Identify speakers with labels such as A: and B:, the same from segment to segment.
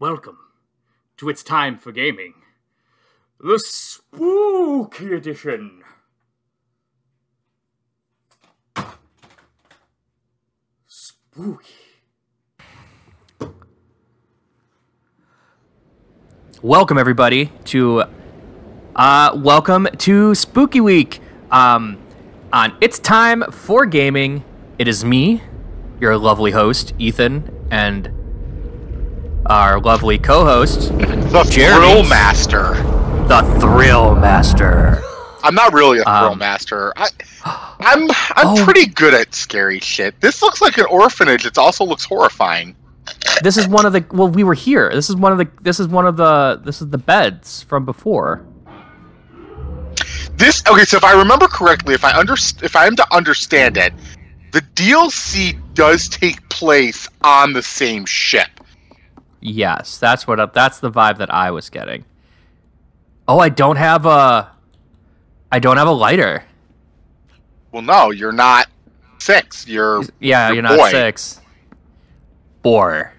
A: Welcome to It's Time for Gaming, the Spooky Edition. Spooky.
B: Welcome everybody to uh welcome to Spooky Week. Um on It's Time for Gaming. It is me, your lovely host, Ethan, and our lovely co-host,
C: The
B: Jeremy.
C: Thrill Master.
B: the Thrill Master.
C: I'm not really a Thrill
B: Um,
C: Master. I, I'm I'm
B: Oh.
C: pretty good at scary shit. This looks like an orphanage. It also looks horrifying.
B: This is one of the well we were here. This is one of the this is one of the this is the beds from before.
C: This okay. So if I remember correctly, if I under if I am to understand it, the DLC does take place on the same ship.
B: Yes, that's what that's the vibe that I was getting. Oh, I don't have a I don't have a lighter.
C: Well, no, you're not six. You're
B: Yeah,
C: Your
B: you're not
C: boy.
B: six. Four.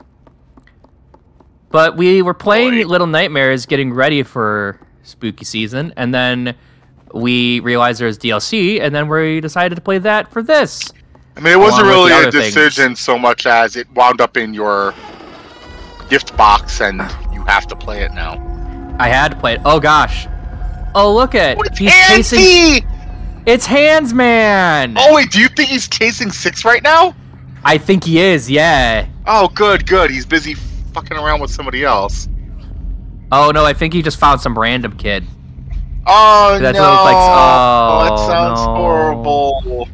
B: But we were playing
C: Boy.
B: Little Nightmares, getting ready for spooky season, and then we realized there was DLC, and then we decided to play that for this.
C: I mean, it wasn't really a
B: other things.
C: decision so much as it wound up in your gift box, and you have to play it now.
B: I had to play it. Oh gosh. Oh look at
C: Oh, it's
B: he's chasing. It's Hands Man.
C: Oh wait, do you think he's chasing six right now?
B: I think he is. Yeah.
C: Oh, good, good. He's busy fucking around with somebody else.
B: Oh no, I think he just found some random kid.
C: Oh no!
B: what it looks like. Oh,
C: that sounds
B: no.
C: horrible.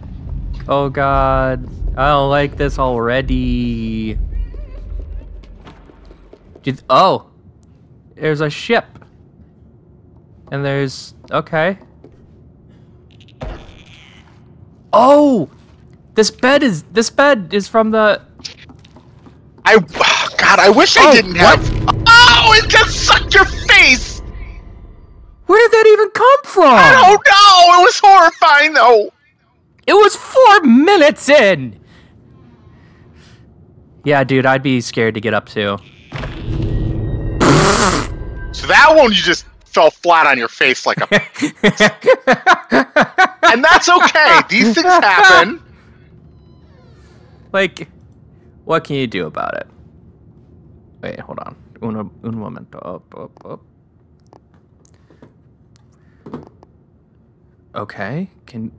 B: Oh god. I don't like this already. Did, oh. There's a ship. And there's okay. Oh! This bed is this bed is from the
C: I, God, I wish I
B: Oh,
C: didn't have. Oh, it just sucked your face.
B: Where did that even come from?
C: I don't know. It was horrifying though.
B: It was four minutes in. Yeah, dude, I'd be scared to get up to.
C: So that one, you just fell flat on your face like a, and that's okay. These things happen.
B: like, what can you do about it? Wait, hold on. Uno, un momento. Up, up, up. Okay, can.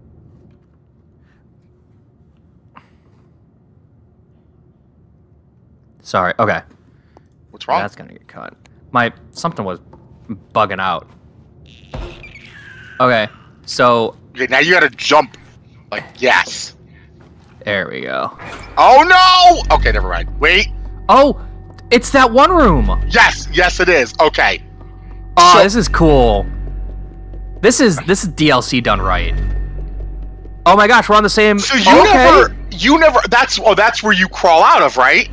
B: Sorry. Okay.
C: What's wrong?
B: That's gonna get cut. My something was bugging out. Okay, so
C: Okay, now you gotta jump. Like yes.
B: there we go.
C: Oh no! Okay, never mind. Wait.
B: Oh, it's that one room.
C: Yes, yes, it is. Okay.
B: Oh,
C: So-
B: this is cool. This is this is DLC done right. Oh my gosh, we're on the same.
C: So you oh,
B: okay.
C: never, you never. That's oh, that's where you crawl out of, right?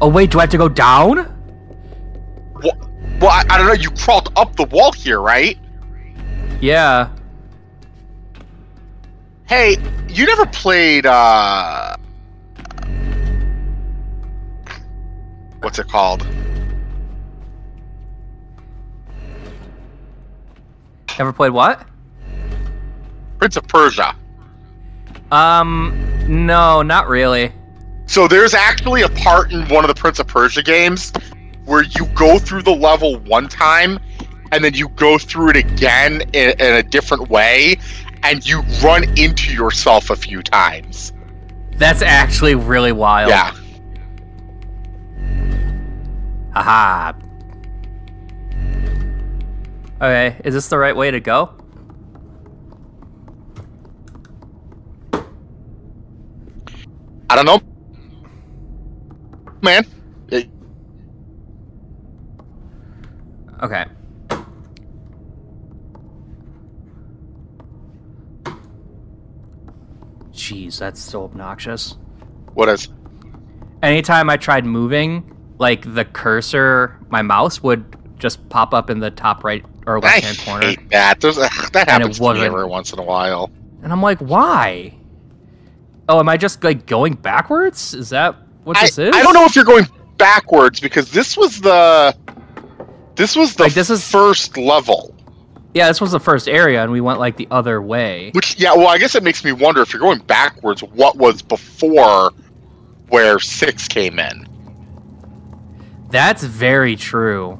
B: Oh wait, do I have to go down?
C: Well, well I, I don't know. You crawled up the wall here, right?
B: Yeah.
C: Hey, you never played. uh What's it called?
B: Ever played what?
C: Prince of Persia.
B: Um, no, not really.
C: So there's actually a part in one of the Prince of Persia games where you go through the level one time and then you go through it again in, in a different way and you run into yourself a few times.
B: That's actually really wild.
C: Yeah.
B: Haha. Okay, is this the right way to go?
C: I don't know. Man. It-
B: Okay. Jeez, that's so obnoxious.
C: what is?
B: Anytime I tried moving, like the cursor, my mouse would just pop up in the top right or left hand corner.
C: hate that. There's, ugh, that happens to me every once in a while.
B: And I'm like, why? Oh, am I just like going backwards? Is that what
C: I,
B: this is?
C: I don't know if you're going backwards because this was the this was the
B: Like, this is-
C: first level.
B: Yeah, this was the first area, and we went like the other way.
C: Which yeah, well, I guess it makes me wonder if you're going backwards, what was before where six came in?
B: That's very true.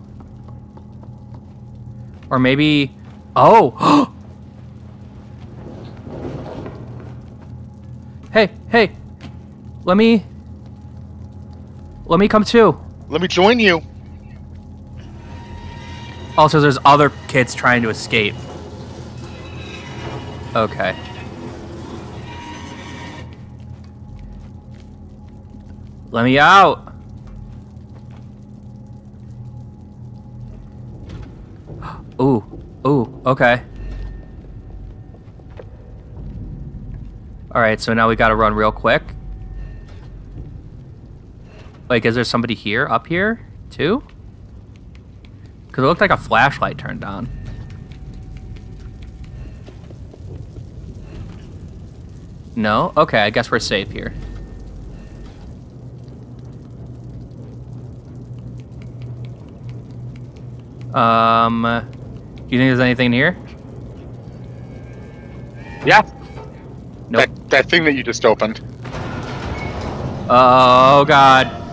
B: Or maybe. Oh! hey, hey! Let me. Let me come too.
C: Let me join you.
B: Also, there's other kids trying to escape. Okay. Let me out! Ooh, ooh, okay. Alright, so now we gotta run real quick. Like, is there somebody here, up here, too? Because it looked like a flashlight turned on. No? Okay, I guess we're safe here. Um, do you think there's anything here?
C: Yeah.
B: Nope.
C: That, that thing that you just opened.
B: Oh god.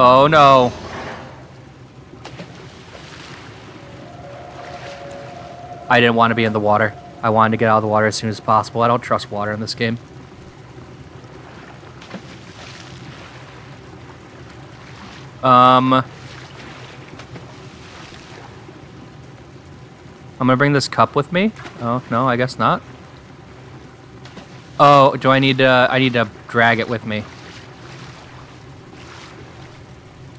B: Oh no. I didn't want to be in the water. I wanted to get out of the water as soon as possible. I don't trust water in this game. Um I'm gonna bring this cup with me. Oh no, I guess not. Oh, do I need to? I need to drag it with me.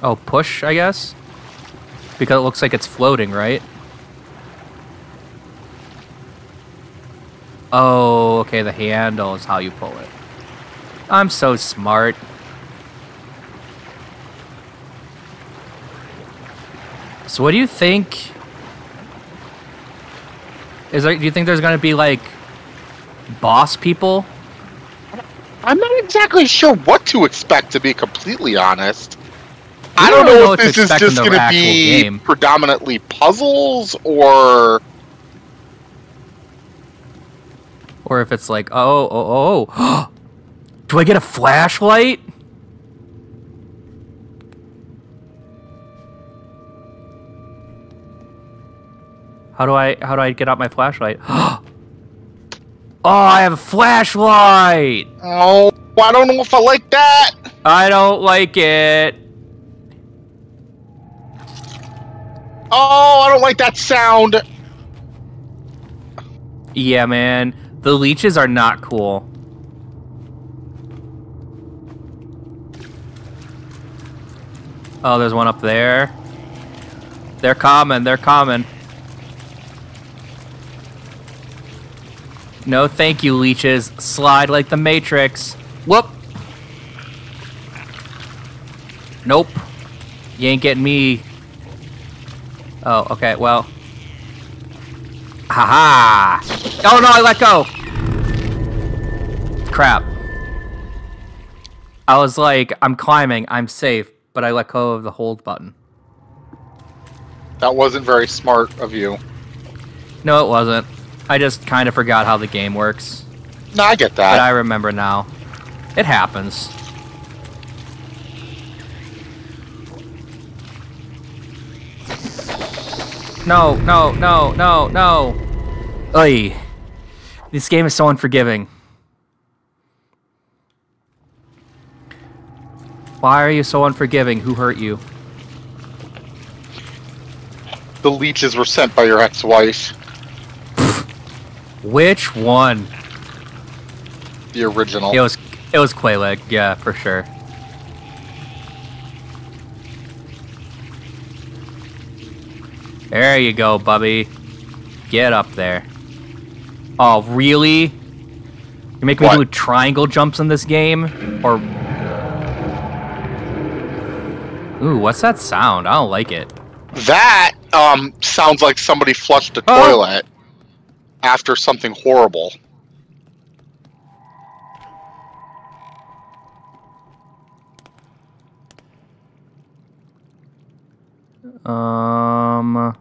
B: Oh, push, I guess? Because it looks like it's floating, right? Oh, okay, the handle is how you pull it. I'm so smart. So what do you think? Is there, do you think there's gonna be like boss people?
C: I'm not exactly sure what to expect, to be completely honest. I
B: don't know
C: know if this is just going to be
B: game.
C: predominantly puzzles or
B: Or if it's like, oh, oh, oh. oh. Do I get a flashlight? How do I how do I get out my flashlight? oh, I have a flashlight.
C: oh, I don't know if I like that.
B: I don't like it.
C: Oh, I don't like that sound.
B: Yeah, man. The leeches are not cool. Oh, there's one up there. They're coming, they're coming. No thank you, leeches. Slide like the Matrix. Whoop. Nope. You ain't getting me. Oh, okay, well. Haha! Oh no, I let go! Crap. I was like, I'm climbing, I'm safe, but I let go of the hold button.
C: That wasn't very smart of you.
B: No, it wasn't. I just kind of forgot how the game works.
C: No, I get that. But.
B: I remember now. It happens. No, no, no, no, no. Oy. This game is so unforgiving. Why are you so unforgiving? Who hurt you?
C: the leeches were sent by your ex-wife,
B: Which one?
C: the original.
B: It was it was Quayleg, yeah, for sure. There you go, Bubby. Get up there. Oh, really? You make me
C: What?
B: do triangle jumps in this game? Or Ooh, what's that sound? I don't like it.
C: That um sounds like somebody flushed a
B: Oh.
C: toilet after something horrible.
B: Um.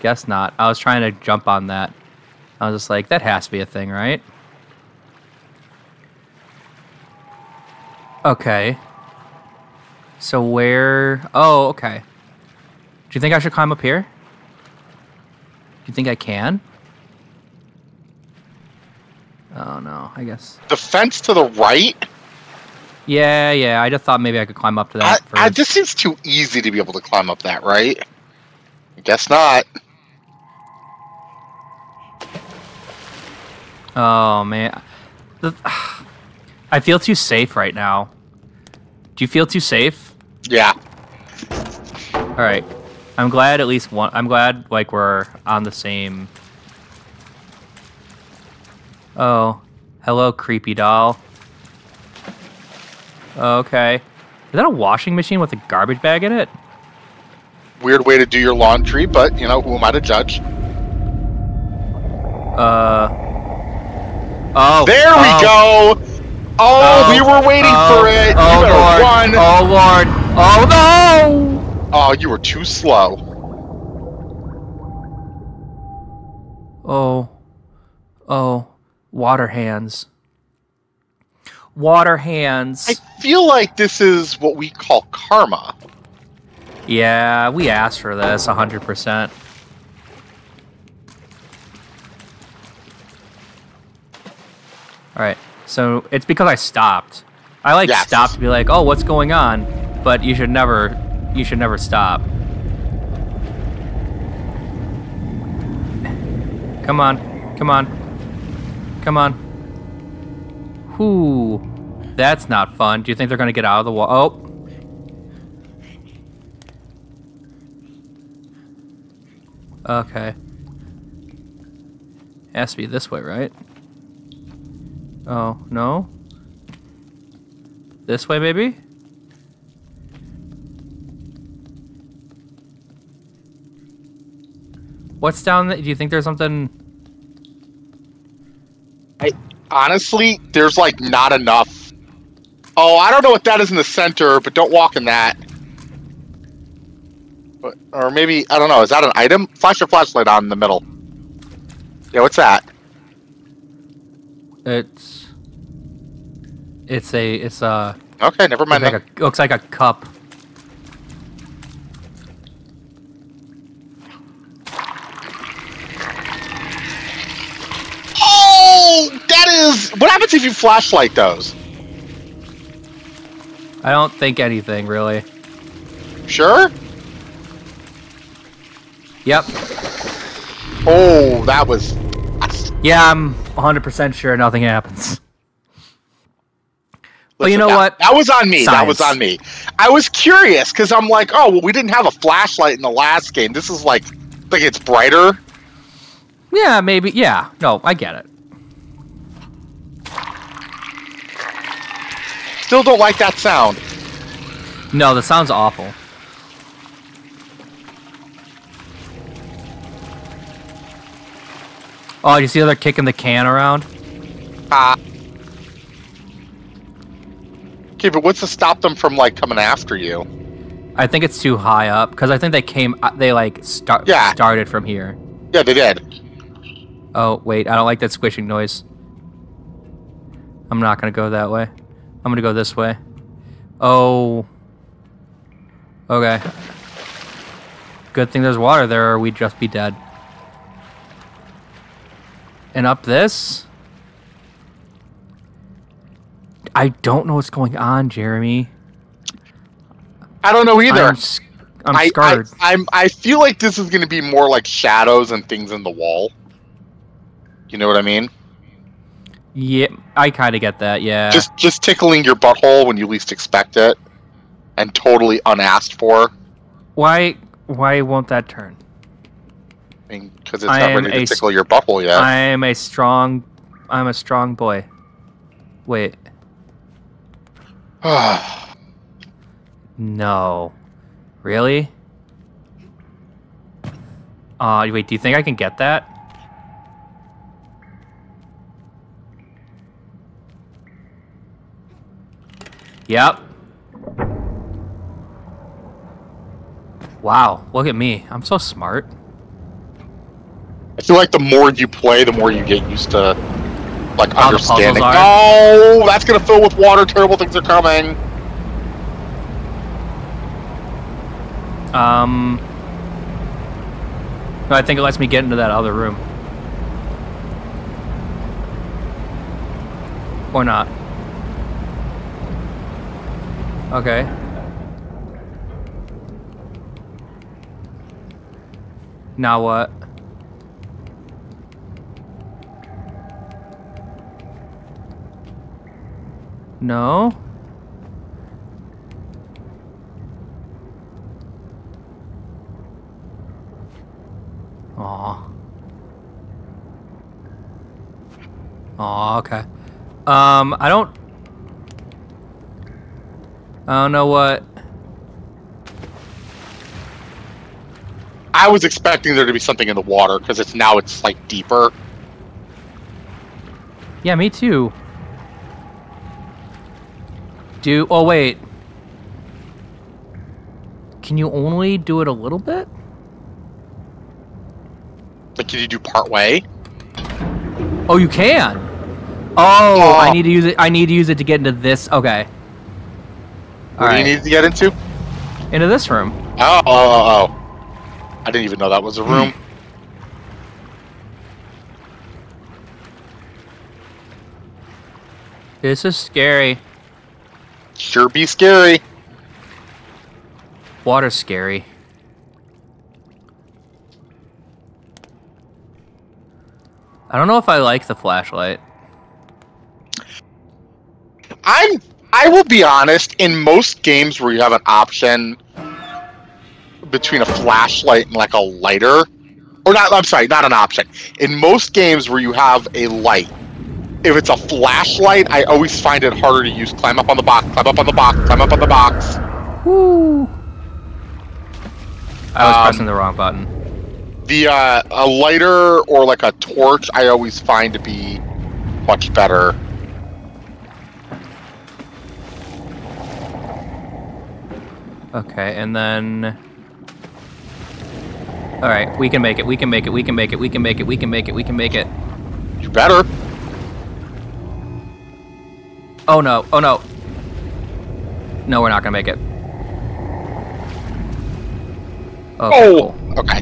B: Guess not. I was trying to jump on that. I was just like, that has to be a thing, right? Okay. So where? Oh, okay. Do you think I should climb up here? Do you think I can? Oh no, I guess.
C: The fence to the right.
B: Yeah, yeah. I just thought maybe I could climb up to that
C: I,
B: first.
C: this seems too easy to be able to climb up that, right? Guess not.
B: Oh man, I feel too safe right now. Do you feel too safe?
C: Yeah.
B: All right, I'm glad at least one. I'm glad like we're on the same. Oh, hello, creepy doll. Okay, is that a washing machine with a garbage bag in it?
C: Weird way to do your laundry, but you know who am I to judge?
B: Uh. Oh.
C: There
B: oh,
C: we go. Oh,
B: oh,
C: we were waiting
B: oh,
C: for it.
B: Oh
C: you
B: lord!
C: run.
B: Oh lord! Oh no!
C: Oh, you were too slow.
B: Oh. Oh. Water hands. Water hands.
C: I feel like this is what we call karma.
B: Yeah, we asked for this 100%. Alright, so it's because I stopped. I like
C: Yes.
B: stopped to be like, oh, what's going on? But you should never, you should never stop. Come on, come on, come on. Whoo, that's not fun. Do you think they're gonna get out of the wall? Oh, Okay. It Has to be this way, right? Oh, no? This way, maybe? What's down there? Do you think there's something...
C: Honestly, there's like not enough. Oh, I don't know what that is in the center, but don't walk in that. But- Or maybe I don't know. Is that an item? Flash your flashlight on in the middle. Yeah, what's that?
B: It's... It's a... It's a...
C: Okay, never mind.
B: Like a, looks like a cup.
C: Oh, that is. What happens if you flashlight those?
B: I don't think anything, really.
C: Sure.
B: Yep.
C: Oh, that was.
B: Yeah, I'm 100% sure nothing happens. Well, you know
C: that-
B: what?
C: That was on me. That was on me. I was curious because I'm like, oh, well, we didn't have a flashlight in the last game. This is like, like it's brighter.
B: Yeah, maybe. Yeah. No, I get it.
C: Still don't like that sound.
B: No, that sounds awful. Oh, you see how they're kicking the can around?
C: Ah. Okay, but what's to stop them from like coming after you?
B: I think it's too high up because I think they came. uh, They like start
C: Yeah.
B: started from here.
C: Yeah, they did.
B: Oh wait, I don't like that squishing noise. I'm not gonna go that way. I'm gonna go this way. Oh. Okay. Good thing there's water there, or we'd just be dead. And up this? I don't know what's going on, Jeremy.
C: I don't know either.
B: I'm, I'm
C: I,
B: scarred.
C: I, I'm. I feel like this is going to be more like shadows and things in the wall. You know what I mean?
B: Yeah, I kind of get that. Yeah.
C: Just, just tickling your butthole when you least expect it, and totally unasked for.
B: why? Why won't that turn?
C: I mean, because it's
B: I
C: not ready to
B: a
C: tickle your butthole yet.
B: I am a strong. I'm a strong boy. Wait. No. Really? Uh, wait, do you think I can get that? Yep. Wow, look at me. I'm so smart.
C: I feel like the more you play, the more you get used to like
B: How
C: understanding. Oh, that's gonna fill with water. Terrible things are coming.
B: Um, no, I think it lets me get into that other room. Or not. Okay. Now what? No? Aw. Aw, okay. Um, I don't... I don't know what...
C: I was expecting there to be something in the water because it's now it's like deeper.
B: Yeah, me too. Do... Oh, wait. Can you only do it a little bit?
C: Like, can you do part way?
B: Oh, you can. Oh, I
C: Oh.
B: need to use it. I need to use it to get into this. Okay.
C: What do you need to get into?
B: Into this room.
C: Oh, oh, oh, oh. I didn't even know that was a room. Hmm.
B: This is scary.
C: Sure be scary.
B: Water's scary. I don't know if I like the flashlight.
C: I'm. I will be honest. In most games where you have an option between a flashlight and like a lighter, or not. I'm sorry, not an option. In most games where you have a light, if it's a flashlight, I always find it harder to use. Climb up on the box. Climb up on the box. Climb up on the box.
B: Woo! I was
C: Um,
B: pressing the wrong button.
C: The uh, a lighter or like a torch, I always find to be much better.
B: Okay, and then. All right, we can make it. We can make it. We can make it. We can make it. We can make it. We can make it.
C: You better.
B: Oh no! Oh no! No, we're not gonna make it. Okay,
C: Oh,
B: cool.
C: okay.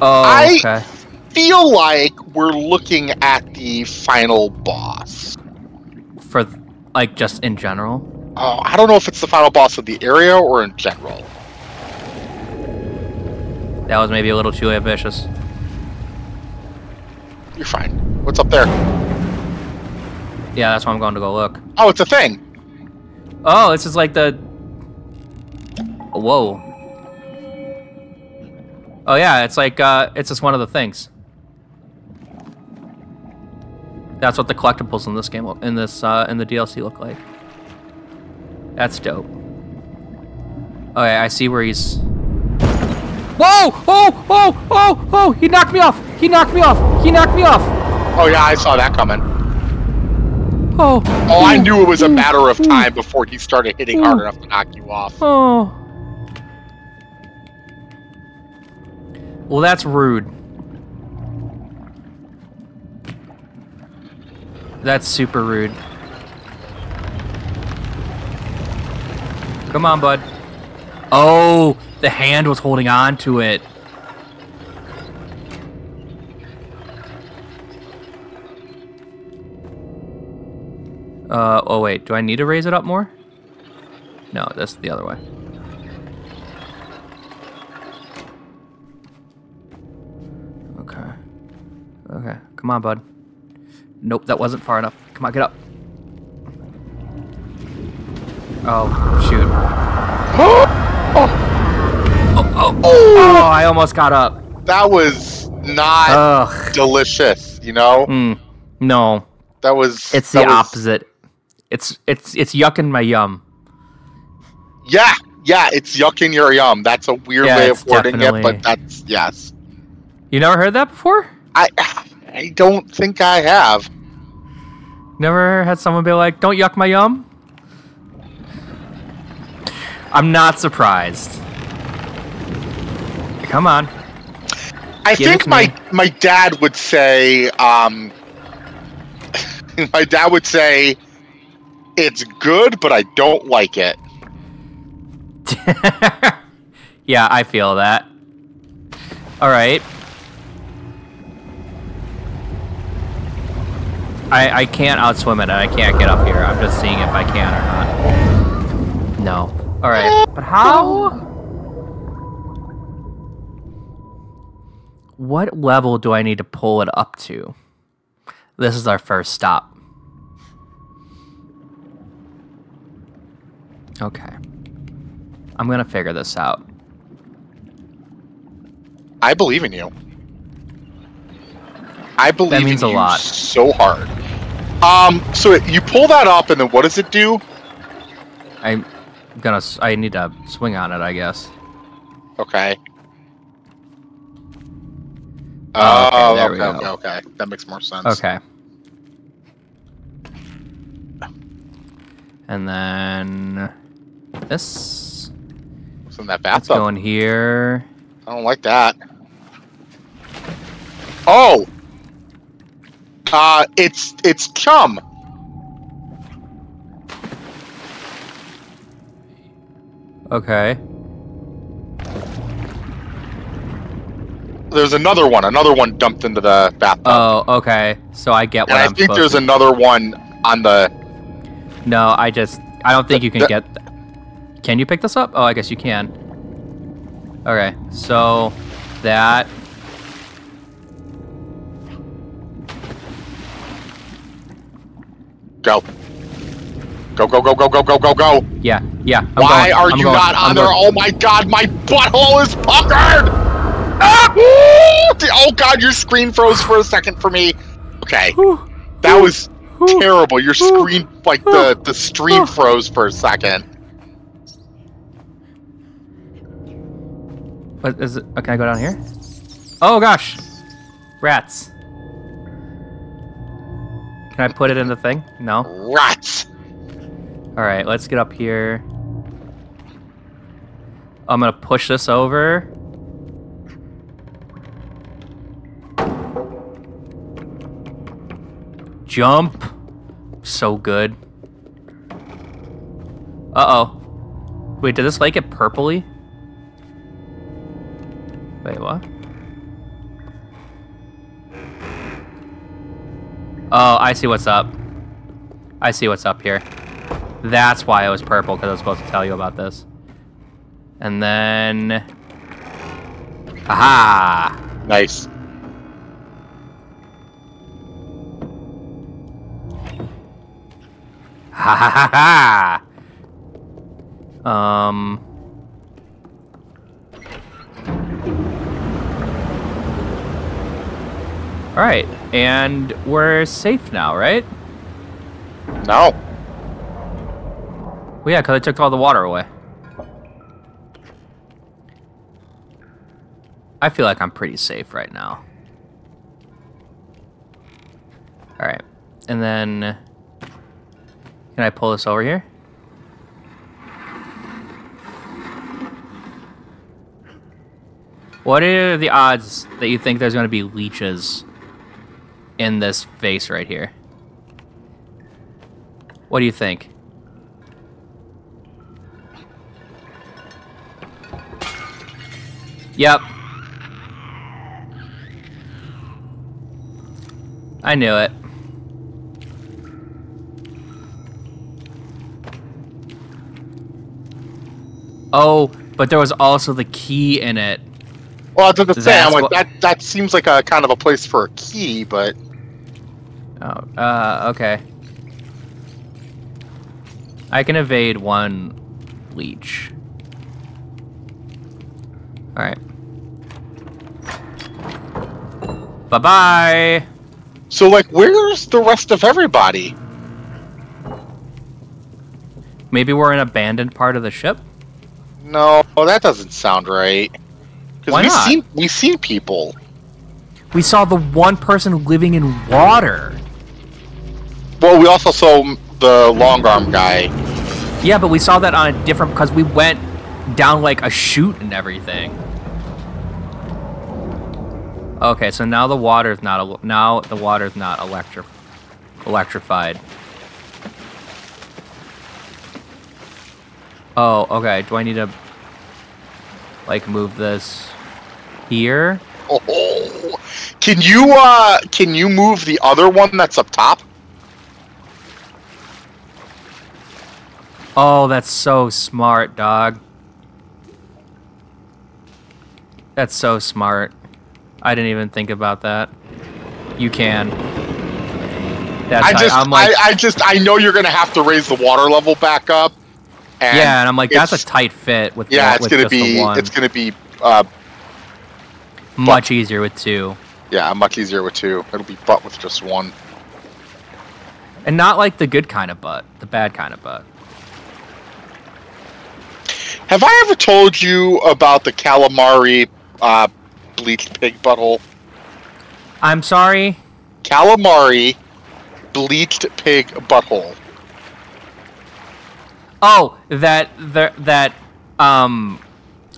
B: Oh,
C: I-
B: okay.
C: Feel like we're looking at the final boss.
B: For like just in general.
C: Oh, I don't know if it's the final boss of the area or in general.
B: That was maybe a little too ambitious.
C: You're fine. What's up there?
B: Yeah, that's why I'm going to go look.
C: Oh, it's a thing.
B: Oh, this is like the. Whoa. Oh yeah, it's like uh, it's just one of the things. That's what the collectibles in this game, in this uh, in the DLC look like. That's dope. Okay, I see where he's. Whoa! Oh! Oh! Oh! Oh! He knocked me off! He knocked me off! He knocked me off!
C: Oh yeah, I saw that coming.
B: Oh!
C: Oh, I knew it was a mm. matter of mm. time before he started hitting hard mm. enough to knock you off.
B: Oh. Well, that's rude. That's super rude. Come on, bud. Oh, the hand was holding on to it. Uh, oh wait, do I need to raise it up more? No, that's the other way. Okay. Okay, come on, bud. Nope, that wasn't far enough. Come on, get up. Oh, shoot. Oh, oh, oh, oh, I almost got up.
C: That was not
B: Ugh.
C: delicious, you know?
B: Mm, no,
C: That was
B: it's the
C: was-
B: opposite. It's it's it's yucking my yum.
C: Yeah, yeah, it's yucking your yum. That's a weird
B: Yeah,
C: way of wording
B: definitely-
C: it, but that's yes.
B: You never heard that before?
C: I I don't think I have.
B: Never had someone be like, "Don't yuck my yum." I'm not surprised. Come on.
C: I
B: Give
C: think my my dad would say, um, my dad would say, it's good, but I don't like it.
B: yeah, I feel that. All right. I I can't outswim it, and I can't get up here. I'm just seeing if I can or not. No. All right. But how? What level do I need to pull it up to? This is our first stop. Okay. I'm gonna figure this out.
C: I believe in you. I believe that
B: means
C: in
B: a
C: you
B: lot.
C: so hard. Um, so you pull that up, and then what does it do?
B: I'm gonna. I need to swing on it, I guess.
C: Okay.
B: Oh, okay,
C: Oh, okay, okay, okay. That makes more sense.
B: Okay. And then this.
C: What's in that
B: Let's
C: bathtub?
B: go in here.
C: I don't like that. Oh. Uh, it's it's chum.
B: Okay.
C: There's another one. Another one dumped into the bathtub.
B: Oh, okay. So I get what
C: and I
B: I'm
C: think there's
B: to.
C: another one on the.
B: No, I just. I don't think you can
C: The-
B: get. Can you pick this up? Oh, I guess you can. Okay, so that.
C: Go. Go go go go go go go go.
B: Yeah, yeah. I'm
C: Why
B: going,
C: are
B: I'm
C: you
B: going,
C: not
B: I'm
C: on there?
B: going.
C: Oh my god, my butthole is puckered! Ah! Oh god, your screen froze for a second for me. Okay, that was terrible. Your screen, like the the stream froze for a second.
B: What is it? Oh, can I go down here? Oh gosh, rats. Can I put it in the thing? No.
C: Rats.
B: All right, let's get up here. I'm gonna push this over. Jump. So good. Uh-oh. Wait, did this light get purpley? Wait, what? Oh, I see what's up. I see what's up here. That's why it was purple, because I was supposed to tell you about this. And then... Aha!
C: Nice.
B: Ha ha ha ha! Um... Alright, and we're safe now, right?
C: No.
B: Well, yeah, because I took all the water away. I feel like I'm pretty safe right now. Alright. And then... Can I pull this over here? What are the odds that you think there's going to be leeches in this vase right here? What do you think? Yep. I knew it. Oh, but there was also the key in it.
C: Well, I was gonna say, I'm like that. That seems like a kind of a place for a key, but
B: Oh, uh, okay. I can evade one leech. Alright. Bye bye!
C: so like, where's the rest of everybody?
B: Maybe we're an abandoned part of the ship?
C: No, that doesn't sound right. Because we
B: not?
C: seen we seen people.
B: We saw the one person living in water.
C: Well, we also saw the long arm guy
B: Yeah, but we saw that on a different because we went down like a chute and everything. Okay, so now the water is not now the water is not electri- electrified. Oh, okay. Do I need to like move this here?
C: Oh, can you uh can you move the other one that's up top?
B: Oh, that's so smart, dog. That's so smart. I didn't even think about that. You can. That's
C: I just
B: I'm like,
C: I, I just I know you're gonna have to raise the water level back up. And
B: yeah, and I'm like, that's a tight fit with
C: yeah, it's
B: with
C: gonna
B: just the
C: be
B: one.
C: it's gonna be uh
B: much easier with two,
C: yeah much easier with two. It'll be butt with just one.
B: and not like the good kind of butt, the bad kind of butt.
C: Have I ever told you about the calamari uh, bleached pig butthole?
B: I'm sorry.
C: Calamari bleached pig butthole.
B: Oh, that that that um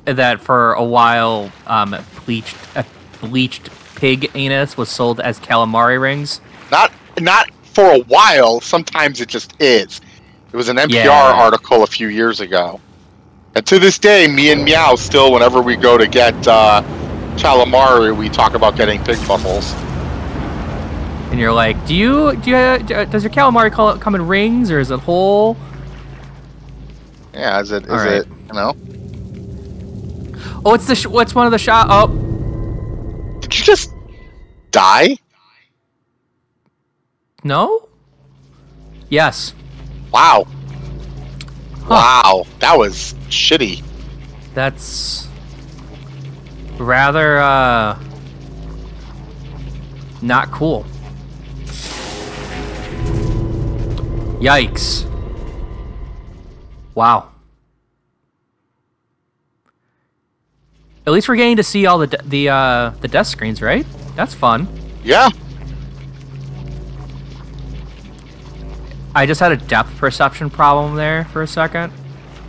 B: that for a while um bleached uh, bleached pig anus was sold as calamari rings.
C: Not not for a while. Sometimes it just is. It was an NPR
B: Yeah.
C: article a few years ago. And to this day, me and Meow still, whenever we go to get uh, calamari, we talk about getting pig buttholes.
B: And you're like, do you do you does your calamari call, come in rings or is it whole?
C: Yeah, is it? Is
B: right.
C: it? You know?
B: Oh, it's the sh- what's one of the shot? Oh,
C: Did you just die?
B: no. Yes.
C: Wow. Wow, that was shitty.
B: That's rather uh not cool. Yikes. Wow. At least we're getting to see all the the uh the death screens, right? That's fun.
C: Yeah.
B: I just had a depth perception problem there for a second.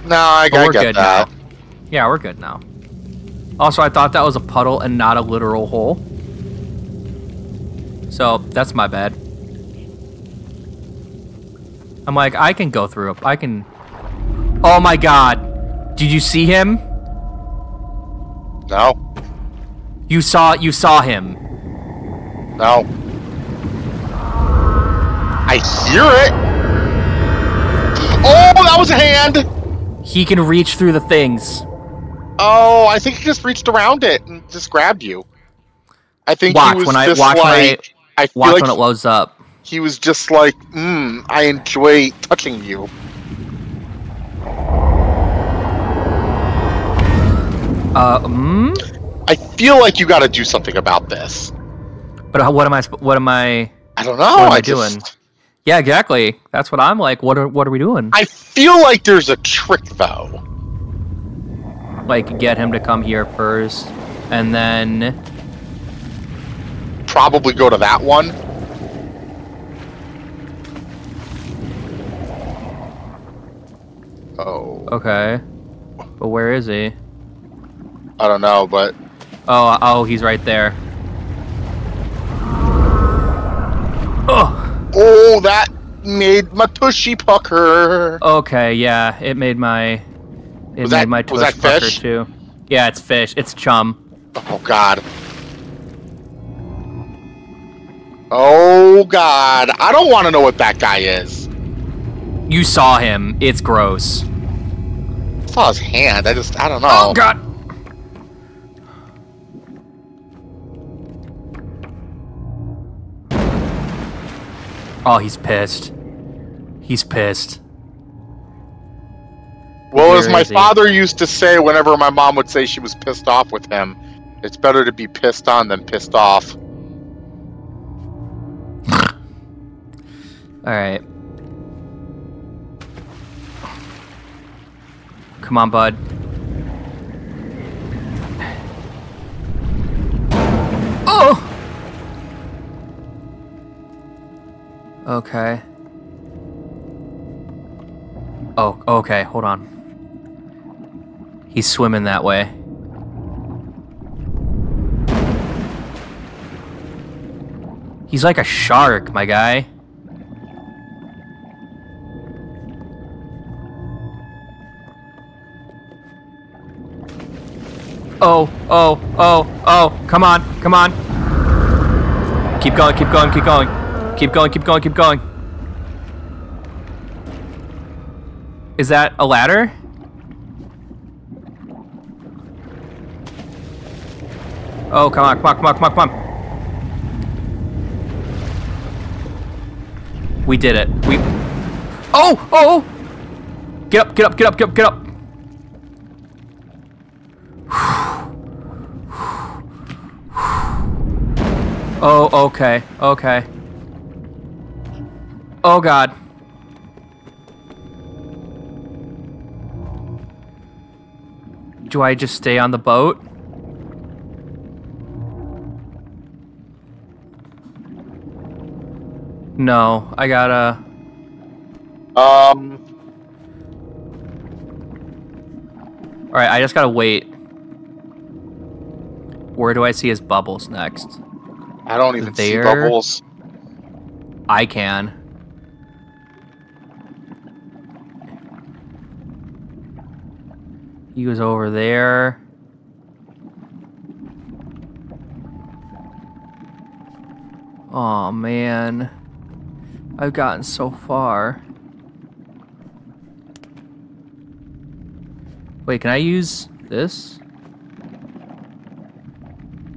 C: No, I,
B: But
C: I
B: we're
C: get
B: good
C: that.
B: now. Yeah, we're good now. Also, I thought that was a puddle and not a literal hole. So, that's my bad. I'm like, I can go through it. I can... Oh my god. Did you see him?
C: No,
B: You saw you saw him.
C: no. I hear it. That was a hand.
B: He can reach through the things.
C: Oh, I think he just reached around it and just grabbed you. I think
B: Watch
C: he was
B: when I-
C: just
B: watch when I-
C: like. I
B: Watch
C: like
B: when it loads up.
C: he was just like, mm, I enjoy touching you.
B: Uh, mm?
C: I feel like you got to do something about this.
B: But what am I? What am I?
C: I don't know.
B: What am I
C: just-
B: doing? Yeah, exactly. That's what I'm like. What are What are we doing?
C: I feel like there's a trick though.
B: like get him to come here first, and then
C: Probably go to that one. Oh,
B: okay. But where is he?
C: I don't know, but
B: Oh, oh, he's right there. Oh,
C: oh, that made my tushy pucker.
B: okay, yeah. It made my it
C: Was
B: made
C: that-
B: my
C: was
B: tush pucker too. Yeah, it's fish. It's chum.
C: Oh God. Oh God. I don't want to know what that guy is.
B: You saw him. It's gross.
C: I saw his hand. I just, I don't know.
B: Oh God. Oh, he's pissed. He's pissed.
C: Well, as my
B: is he?
C: father used to say whenever my mom would say she was pissed off with him, it's better to be pissed on than pissed off.
B: All right. Come on, bud. Oh. Okay. Oh, okay, hold on. He's swimming that way. He's like a shark, my guy. Oh, oh, oh, oh, come on, come on. Keep going, keep going, keep going. Keep going, keep going, keep going. Is that a ladder? Oh, come on, come on, come on, come on, come on. We did it. We. Oh! Oh! oh! Get up! Get up! Get up! Get up! Get up! Oh, okay. Okay. Oh, God. Do I just stay on the boat? No, I gotta.
C: Um,
B: Alright, I just gotta wait. Where do I see his bubbles next?
C: I don't even see bubbles.
B: I can. He was over there. Oh man. I've gotten so far. Wait, can I use this?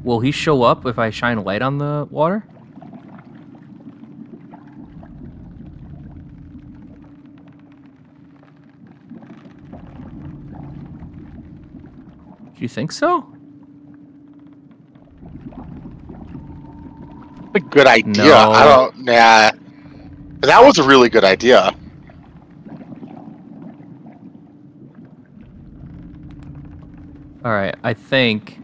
B: Will he show up if I shine a light on the water? You think so?
C: A good idea.
B: No.
C: I don't. Nah. That was a really good idea.
B: All right, I think.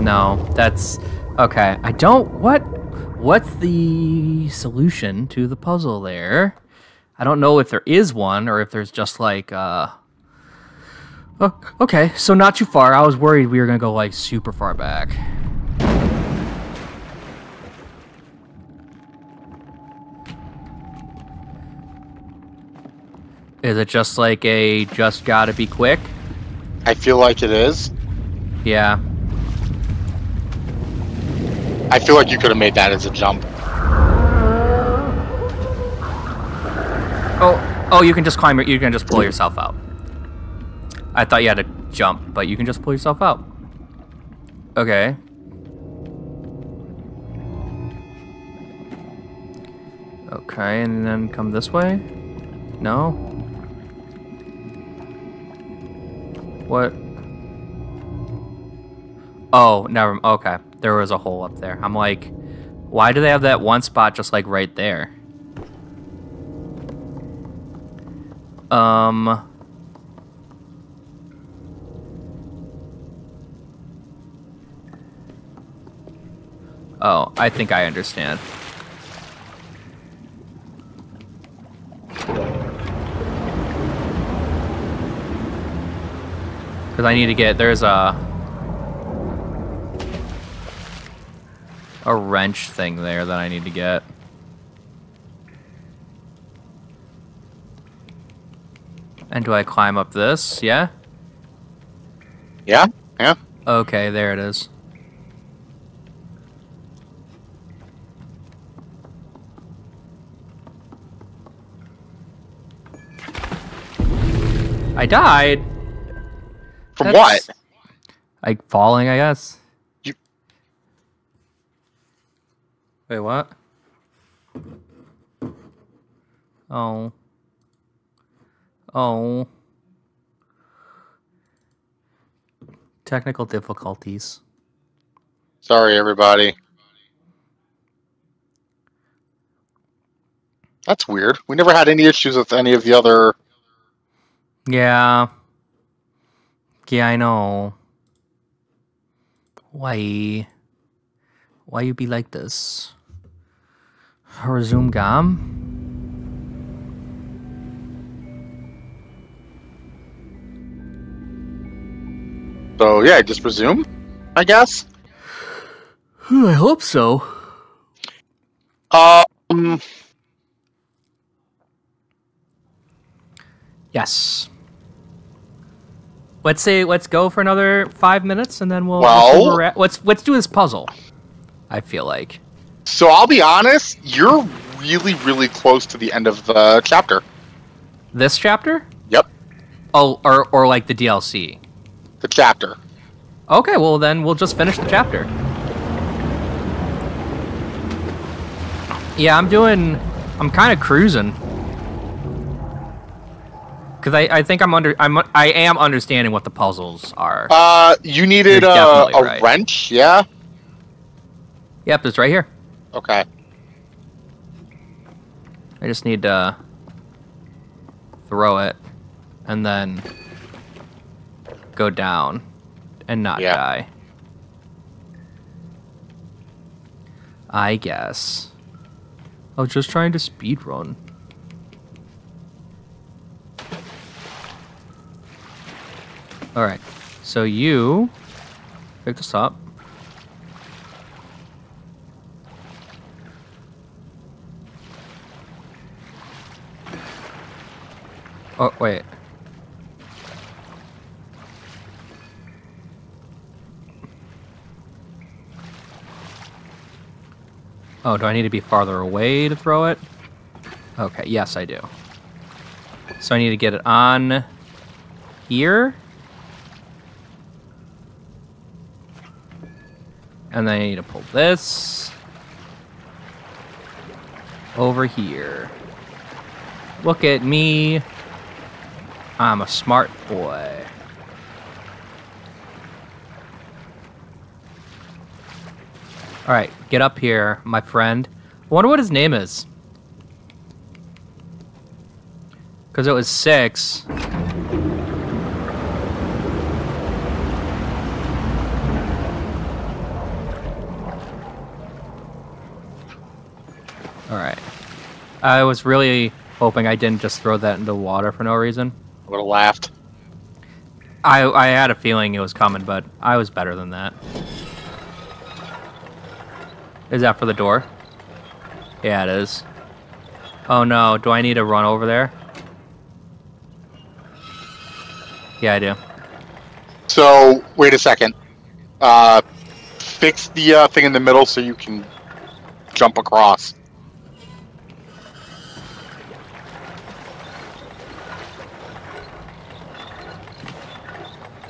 B: No, that's okay. I don't. What? What's the solution to the puzzle there? I don't know if there is one or if there's just like. uh Oh, okay, so not too far. I was worried we were gonna go like super far back. Is it just like a just gotta be quick?
C: I feel like it is.
B: Yeah.
C: I feel like you could have made that as a jump.
B: Oh, oh, you can just climb. You can just pull yourself out. I thought you had to jump, but you can just pull yourself out. Okay. Okay, and then come this way? No? What? Oh, never. Okay, there was a hole up there. I'm like, why do they have that one spot just like right there? Um. Oh, I think I understand. Because I need to get, there's a, a wrench thing there that I need to get. And do I climb up this? Yeah?
C: Yeah? Yeah?
B: Okay, there it is. I died.
C: From
B: That's-
C: what?
B: Like falling, I guess.
C: You-
B: Wait, what? Oh. Oh. Technical difficulties.
C: Sorry, everybody. That's weird. We never had any issues with any of the other.
B: Yeah. Yeah, I know. Why? Why you be like this? Resume gam?
C: So yeah, just resume, I guess.
B: I hope so.
C: Um,
B: Yes. Let's say let's go for another five minutes and then we'll
C: Well-
B: let's, see where we're at. let's let's do this puzzle. I feel like
C: so I'll be honest, you're really, really close to the end of the chapter.
B: this chapter.
C: Yep,
B: Oh, or or like the DLC.
C: the chapter.
B: Okay, well then we'll just finish the chapter. Yeah, I'm doing. I'm kind of cruising. Cause I, I think I'm under I'm I am understanding what the puzzles are.
C: Uh, you needed a, a
B: right.
C: wrench, yeah?
B: Yep, it's right here.
C: Okay.
B: I just need to throw it and then go down and not
C: Yeah.
B: die. I guess. I was just trying to speed run. Alright, so you pick this up. Oh, wait. Oh, do I need to be farther away to throw it? Okay, yes, I do. So I need to get it on here. And then I need to pull this over here. Look at me. I'm a smart boy. Alright, get up here, my friend. I wonder what his name is. Because it was six. Alright. I was really hoping I didn't just throw that into water for no reason.
C: I would have laughed.
B: I I had a feeling it was coming, but I was better than that. Is that for the door? Yeah, it is. Oh no, do I need to run over there? Yeah, I do.
C: So, wait a second. Uh, fix the uh, thing in the middle so you can jump across.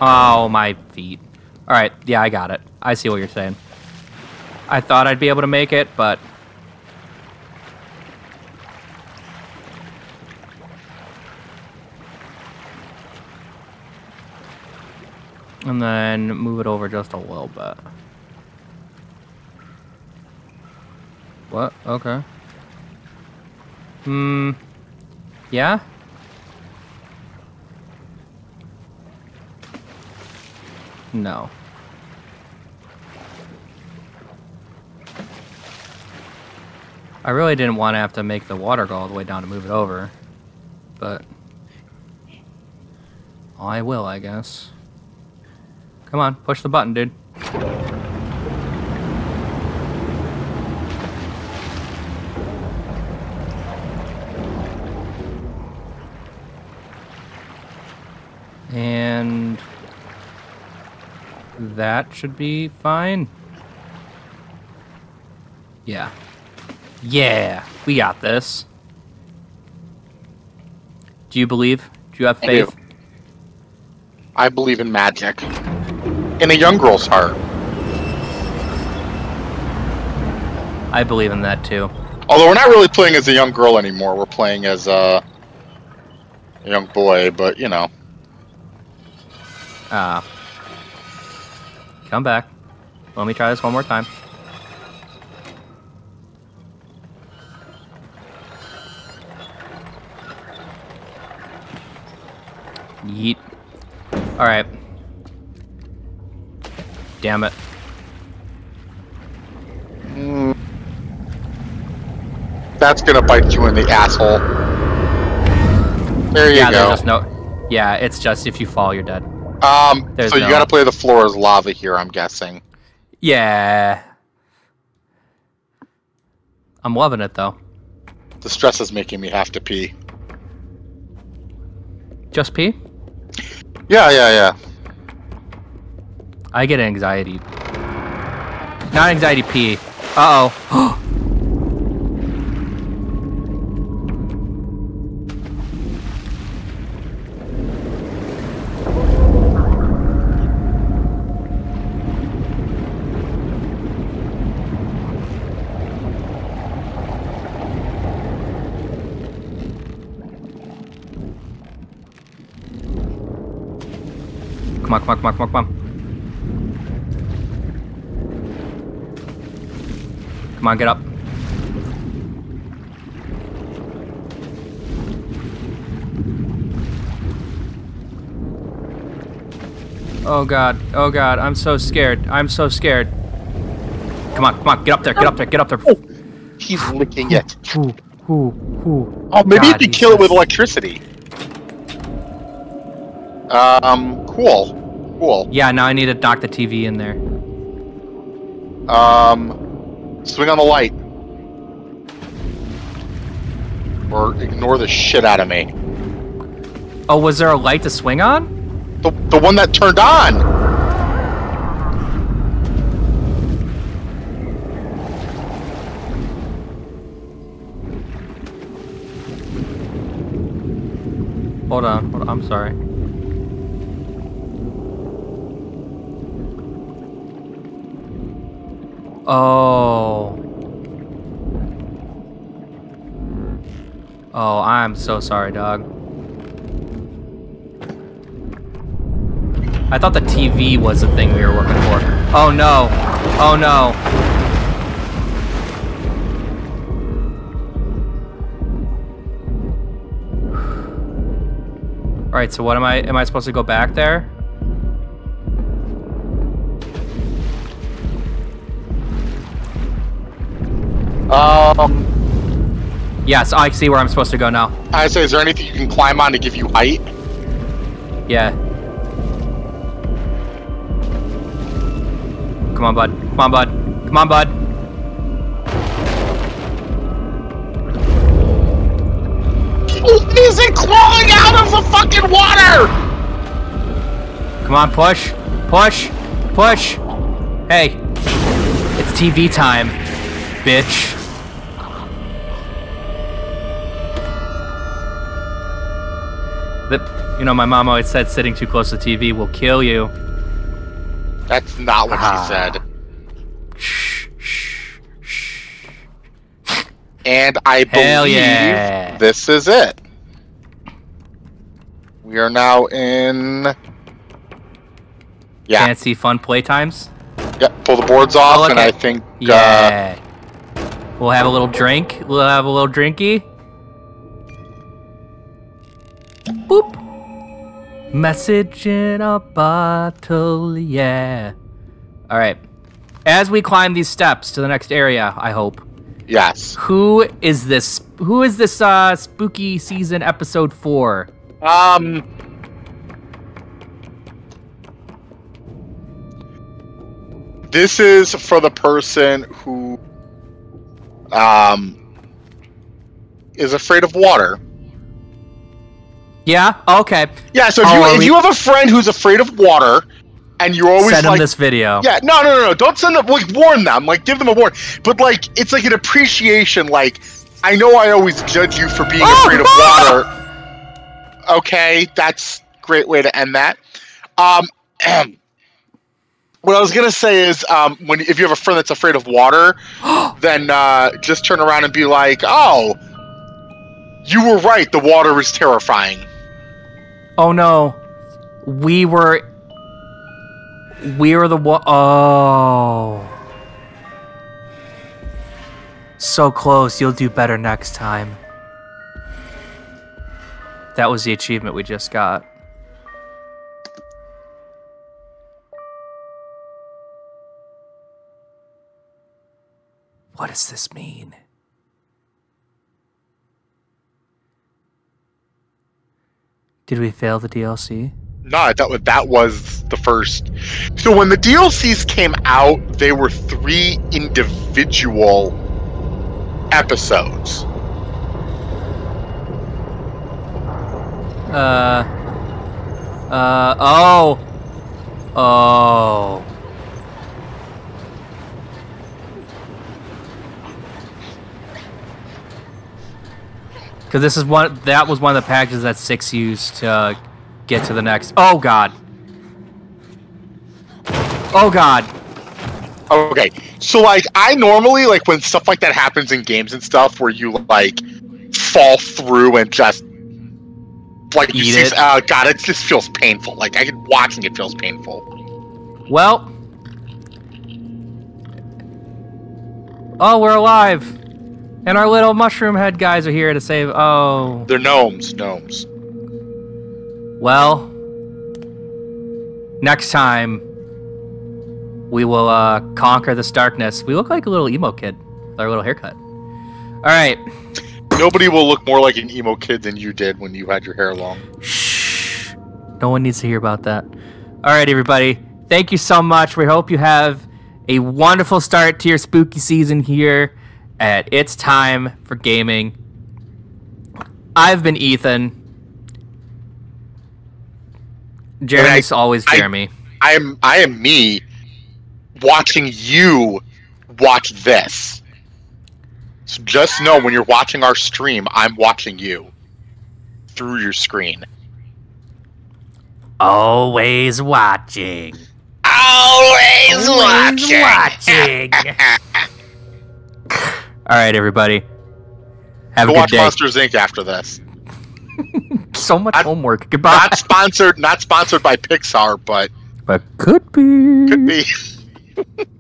B: Oh, my feet. Alright, yeah, I got it. I see what you're saying. I thought I'd be able to make it, but... And then move it over just a little bit. What? Okay. Hmm. Yeah? No. I really didn't want to have to make the water go all the way down to move it over. But... I will, I guess. Come on, push the button, dude. That should be fine. Yeah. Yeah, we got this. Do you believe? Do you have faith?
C: I believe in magic. In a young girl's heart.
B: I believe in that too.
C: Although we're not really playing as a young girl anymore, we're playing as uh, a young boy, but you know.
B: Ah. Come back. Let me try this one more time. Yeet. Alright. Damn it.
C: That's gonna bite you in the asshole. There you
B: yeah,
C: go.
B: No, yeah, it's just if you fall, you're dead.
C: Um,
B: There's
C: so you
B: no-
C: gotta play the floor as lava here, I'm guessing.
B: Yeah. I'm loving it though.
C: The stress is making me have to pee.
B: Just pee?
C: Yeah, yeah, yeah.
B: I get anxiety. Not anxiety pee. Uh oh. Come on, come on, come on, come on. Get up. Oh god, oh god, I'm so scared. I'm so scared. Come on, come on, get up there, get up there, get up there.
C: He's licking it.
B: Ooh, ooh, ooh.
C: Oh, maybe you
B: God,
C: could kill it with electricity. Um, cool. Cool.
B: Yeah, now I need to dock the TV in there.
C: Um, swing on the light. Or ignore the shit out of me.
B: Oh, was there a light to swing on?
C: The, the one that turned on!
B: Hold on, hold on, I'm sorry. Oh. Oh, I'm so sorry, dog. I thought the TV was the thing we were working for. Oh no. Oh no. All right, so what am I am I supposed to go back there?
C: Um,
B: Yes, I see where I'm supposed to go now.
C: I say, is there anything you can climb on to give you height?
B: Yeah. Come on, bud. Come on, bud. Come on, bud.
C: Is it crawling out of the fucking water?
B: Come on, push. Push. Push. Hey. It's TV time, bitch. The, you know, my mom always said sitting too close to the TV will kill you.
C: That's not what
B: Ah.
C: he said.
B: Shh, shh, shh.
C: And I
B: Hell
C: believe
B: yeah.
C: this is it. We are now in. Yeah,
B: Fancy fun playtimes?
C: yeah. Pull the boards off,
B: look
C: and I think. Uh,
B: Yeah. we'll have a little drink. We'll have a little drinky. Boop. Message in a bottle, yeah. All right. As we climb these steps to the next area, I hope.
C: yes.
B: Who is this? Who is this? Uh, spooky season episode four.
C: Um. This is for the person who um is afraid of water.
B: Yeah. Okay.
C: Yeah, so if
B: Oh,
C: you if
B: we-
C: you have a friend who's afraid of water and you're always
B: Send
C: like
B: him this video.
C: Yeah, no, no, no, no. Don't send them. Like, warn them. Like, give them a warning. But like, it's like an appreciation. Like, I know I always judge you for being
B: Oh,
C: afraid of water. Okay, that's great way to end that. Um, what I was gonna say is, um, when if you have a friend that's afraid of water, then uh, just turn around and be like, "Oh, you were right. The water is terrifying."
B: Oh no. We were. We were the one. Oh. So close. You'll do better next time. That was the achievement we just got. What does this mean? Did we fail the DLC?
C: No, I thought that was the first. So when the DLCs came out, they were three individual episodes.
B: Uh. Uh. Oh. Oh. Because this is one. That was one of the packages that Six used to uh, get to the next. Oh God. Oh God.
C: Okay, so like I normally like when stuff like that happens in games and stuff where you like fall through and just like you
B: Eat
C: see,
B: it.
C: uh, God, it just feels painful. Like I get watching it feels painful.
B: Well. Oh, we're alive. And our little mushroom head guys are here to save. Oh.
C: They're gnomes, gnomes.
B: Well. Next time. We will uh, conquer this darkness. We look like a little emo kid with our little haircut. Alright.
C: Nobody will look more like an emo kid than you did when you had your hair long.
B: Shh. No one needs to hear about that. Alright, everybody. Thank you so much. We hope you have a wonderful start to your spooky season here at It's Time for Gaming. I've been Ethan. Jeremy's always
C: I-
B: Jeremy.
C: I am I am me watching you watch this. So just know when you're watching our stream, I'm watching you through your screen.
B: Always watching.
C: Always watching.
B: watching. All right, everybody. Have
C: Go
B: a good
C: watch
B: day.
C: Monsters Inc. after this.
B: So much
C: Not-
B: homework. Goodbye.
C: Not sponsored. Not sponsored by Pixar, but
B: but could be.
C: could be.